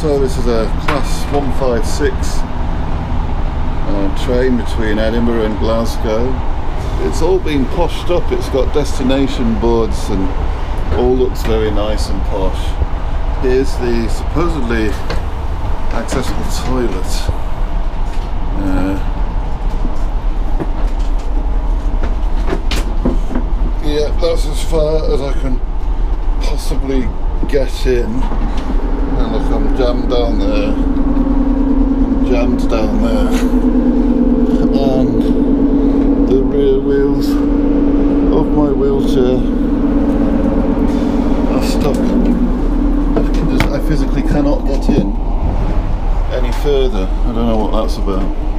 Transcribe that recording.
So this is a class 156 uh, train between Edinburgh and Glasgow. It's all been poshed up, it's got destination boards and all looks very nice and posh. Here's the supposedly accessible toilet. Uh, yeah, that's as far as I can possibly get in. And jammed down there. Jammed down there. And the rear wheels of my wheelchair are stuck. I physically cannot get in any further. I don't know what that's about.